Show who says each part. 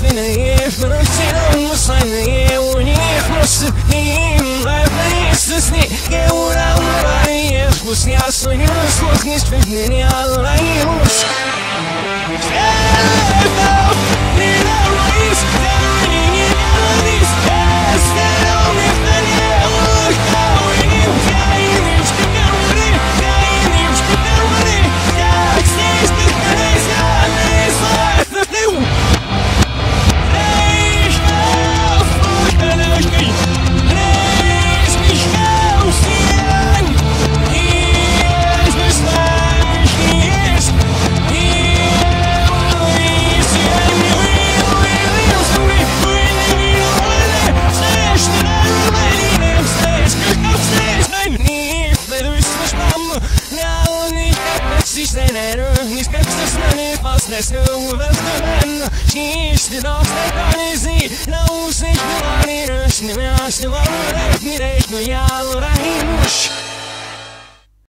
Speaker 1: Fina je financirano sajne je u njih nos im lepe istisni je u ravno je vkus jasno je vkus nis fitni alla je vkus sich den Ärger, nicht gibt's das meine fast das Hüvers gewinnen. Schießt die Dogs, der kann ich sie,